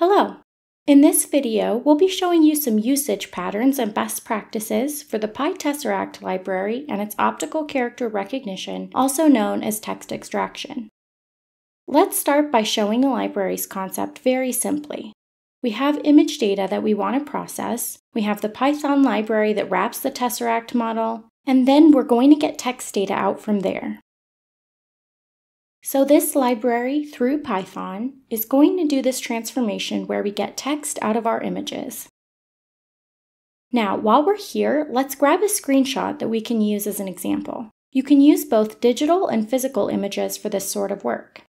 Hello! In this video, we'll be showing you some usage patterns and best practices for the PyTesseract library and its optical character recognition, also known as text extraction. Let's start by showing the library's concept very simply. We have image data that we want to process, we have the Python library that wraps the Tesseract model, and then we're going to get text data out from there. So this library through Python is going to do this transformation where we get text out of our images. Now, while we're here, let's grab a screenshot that we can use as an example. You can use both digital and physical images for this sort of work.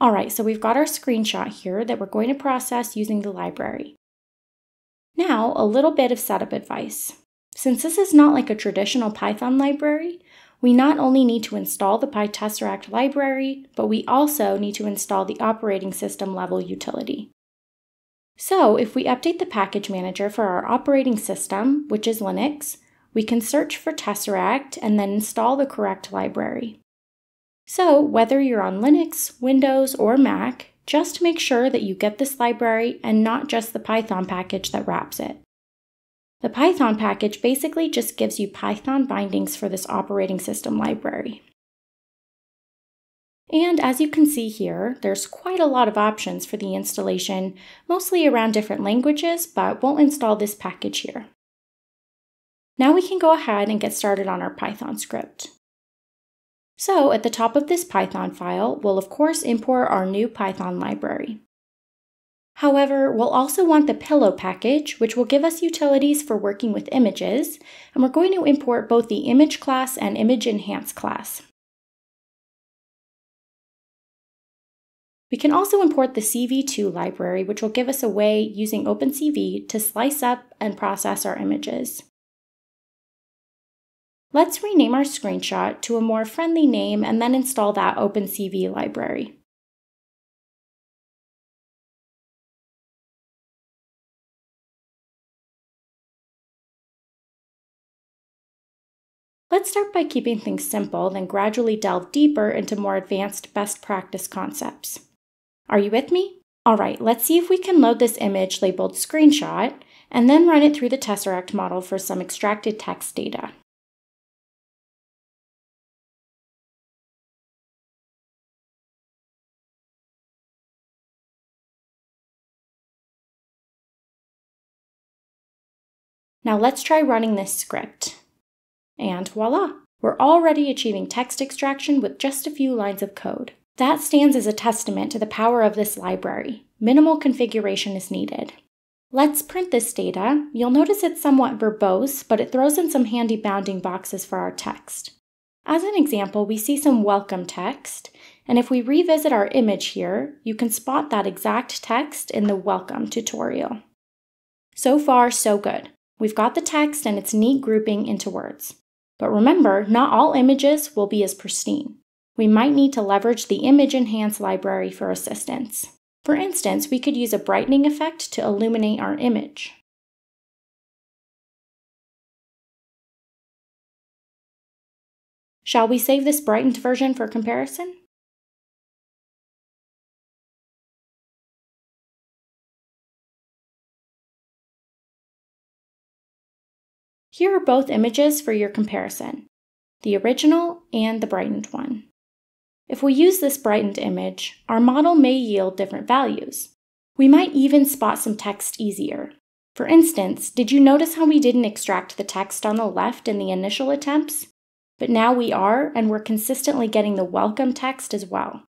All right, so we've got our screenshot here that we're going to process using the library. Now, a little bit of setup advice. Since this is not like a traditional Python library, we not only need to install the PyTesseract library, but we also need to install the operating system level utility. So if we update the package manager for our operating system, which is Linux, we can search for Tesseract and then install the correct library. So whether you're on Linux, Windows, or Mac, just make sure that you get this library and not just the Python package that wraps it. The Python package basically just gives you Python bindings for this operating system library. And as you can see here, there's quite a lot of options for the installation, mostly around different languages, but we'll install this package here. Now we can go ahead and get started on our Python script. So at the top of this Python file, we'll of course import our new Python library. However, we'll also want the pillow package, which will give us utilities for working with images, and we're going to import both the image class and image enhance class. We can also import the CV2 library, which will give us a way using OpenCV to slice up and process our images. Let's rename our screenshot to a more friendly name and then install that OpenCV library. Let's start by keeping things simple, then gradually delve deeper into more advanced best practice concepts. Are you with me? All right, let's see if we can load this image labeled screenshot and then run it through the Tesseract model for some extracted text data. Now let's try running this script. And voila, we're already achieving text extraction with just a few lines of code. That stands as a testament to the power of this library. Minimal configuration is needed. Let's print this data. You'll notice it's somewhat verbose, but it throws in some handy bounding boxes for our text. As an example, we see some welcome text, and if we revisit our image here, you can spot that exact text in the welcome tutorial. So far, so good. We've got the text and its neat grouping into words. But remember, not all images will be as pristine. We might need to leverage the Image Enhance library for assistance. For instance, we could use a brightening effect to illuminate our image. Shall we save this brightened version for comparison? Here are both images for your comparison, the original and the brightened one. If we use this brightened image, our model may yield different values. We might even spot some text easier. For instance, did you notice how we didn't extract the text on the left in the initial attempts? But now we are, and we're consistently getting the welcome text as well.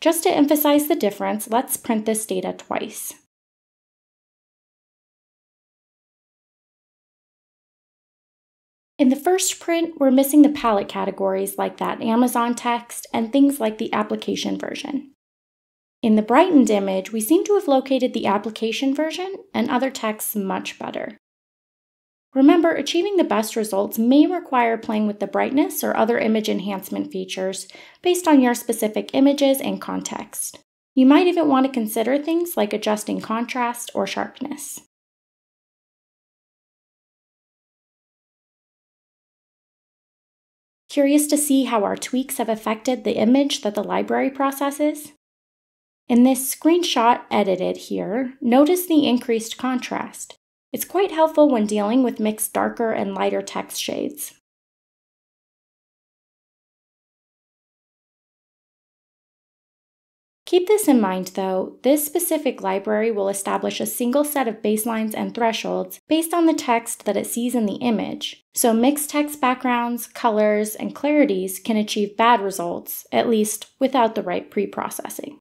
Just to emphasize the difference, let's print this data twice. In the first print, we're missing the palette categories like that Amazon text and things like the application version. In the brightened image, we seem to have located the application version and other texts much better. Remember, achieving the best results may require playing with the brightness or other image enhancement features based on your specific images and context. You might even want to consider things like adjusting contrast or sharpness. Curious to see how our tweaks have affected the image that the library processes? In this screenshot edited here, notice the increased contrast. It's quite helpful when dealing with mixed darker and lighter text shades. Keep this in mind though, this specific library will establish a single set of baselines and thresholds based on the text that it sees in the image, so mixed text backgrounds, colors, and clarities can achieve bad results, at least without the right pre-processing.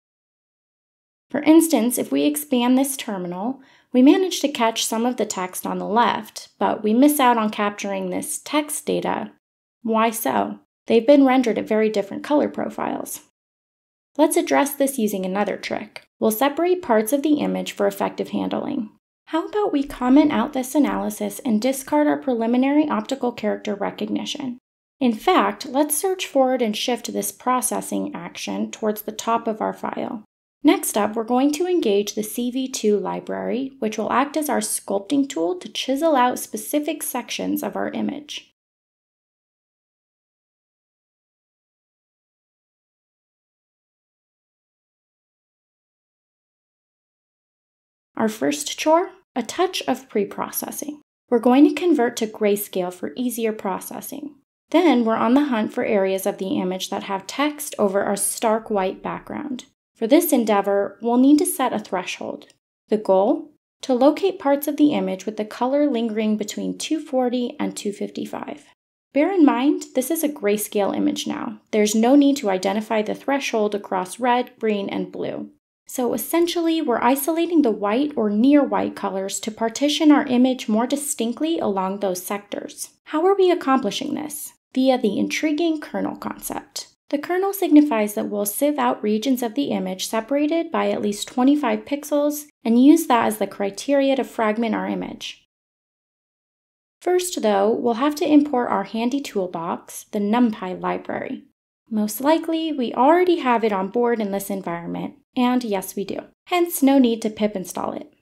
For instance, if we expand this terminal, we manage to catch some of the text on the left, but we miss out on capturing this text data. Why so? They've been rendered at very different color profiles. Let's address this using another trick. We'll separate parts of the image for effective handling. How about we comment out this analysis and discard our preliminary optical character recognition? In fact, let's search forward and shift this processing action towards the top of our file. Next up, we're going to engage the CV2 library, which will act as our sculpting tool to chisel out specific sections of our image. Our first chore, a touch of pre-processing. We're going to convert to grayscale for easier processing. Then we're on the hunt for areas of the image that have text over our stark white background. For this endeavor, we'll need to set a threshold. The goal? To locate parts of the image with the color lingering between 240 and 255. Bear in mind, this is a grayscale image now. There's no need to identify the threshold across red, green, and blue. So essentially, we're isolating the white or near white colors to partition our image more distinctly along those sectors. How are we accomplishing this? Via the intriguing kernel concept. The kernel signifies that we'll sieve out regions of the image separated by at least 25 pixels and use that as the criteria to fragment our image. First, though, we'll have to import our handy toolbox, the NumPy library. Most likely, we already have it on board in this environment, and yes, we do. Hence, no need to pip install it.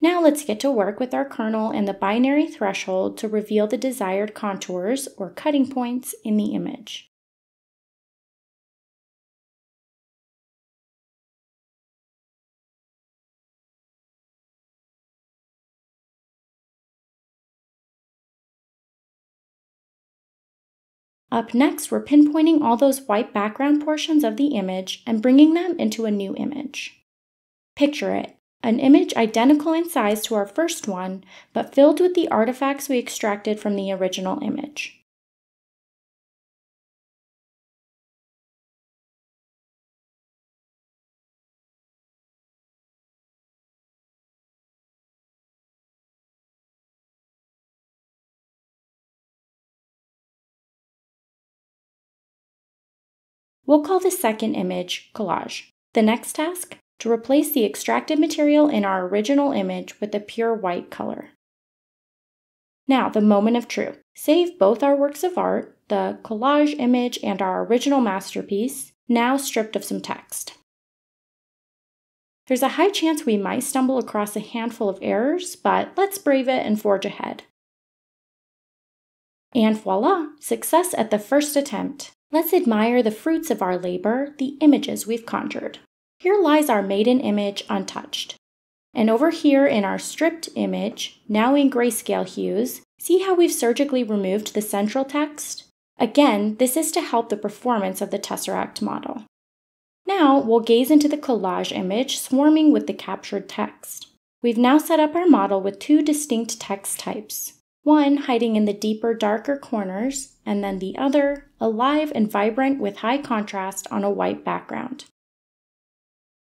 Now let's get to work with our kernel and the binary threshold to reveal the desired contours or cutting points in the image. Up next, we're pinpointing all those white background portions of the image and bringing them into a new image. Picture it, an image identical in size to our first one, but filled with the artifacts we extracted from the original image. We'll call the second image collage. The next task, to replace the extracted material in our original image with a pure white color. Now, the moment of truth. Save both our works of art, the collage image and our original masterpiece, now stripped of some text. There's a high chance we might stumble across a handful of errors, but let's brave it and forge ahead. And voila, success at the first attempt. Let's admire the fruits of our labor, the images we've conjured. Here lies our maiden image untouched. And over here in our stripped image, now in grayscale hues, see how we've surgically removed the central text? Again, this is to help the performance of the Tesseract model. Now, we'll gaze into the collage image swarming with the captured text. We've now set up our model with two distinct text types, one hiding in the deeper, darker corners, and then the other alive and vibrant with high contrast on a white background.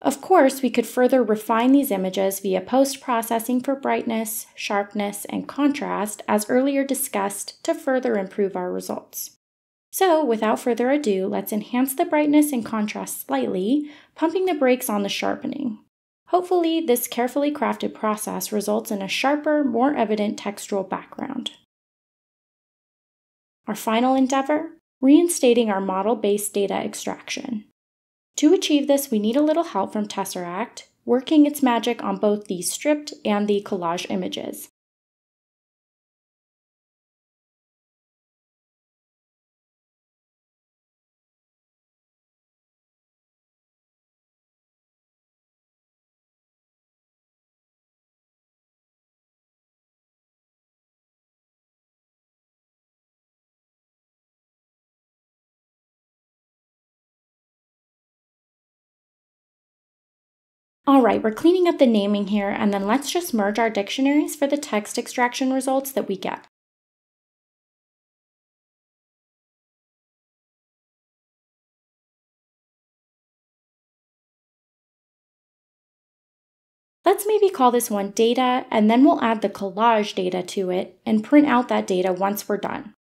Of course, we could further refine these images via post-processing for brightness, sharpness, and contrast, as earlier discussed, to further improve our results. So, without further ado, let's enhance the brightness and contrast slightly, pumping the brakes on the sharpening. Hopefully, this carefully crafted process results in a sharper, more evident textural background. Our final endeavor? Reinstating our model-based data extraction. To achieve this, we need a little help from Tesseract, working its magic on both the stripped and the collage images. All right, we're cleaning up the naming here, and then let's just merge our dictionaries for the text extraction results that we get. Let's maybe call this one data, and then we'll add the collage data to it and print out that data once we're done.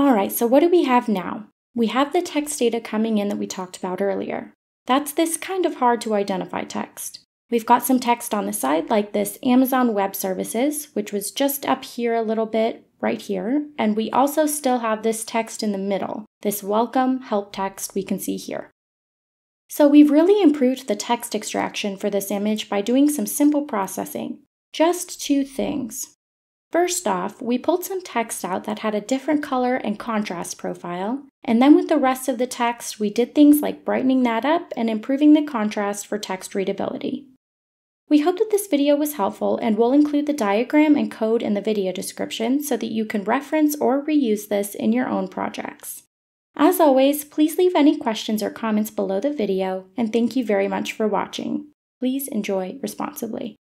All right, so what do we have now? We have the text data coming in that we talked about earlier. That's this kind of hard to identify text. We've got some text on the side like this Amazon Web Services, which was just up here a little bit, right here. And we also still have this text in the middle, this welcome help text we can see here. So we've really improved the text extraction for this image by doing some simple processing. Just two things. First off, we pulled some text out that had a different color and contrast profile, and then with the rest of the text, we did things like brightening that up and improving the contrast for text readability. We hope that this video was helpful and we'll include the diagram and code in the video description so that you can reference or reuse this in your own projects. As always, please leave any questions or comments below the video, and thank you very much for watching. Please enjoy responsibly.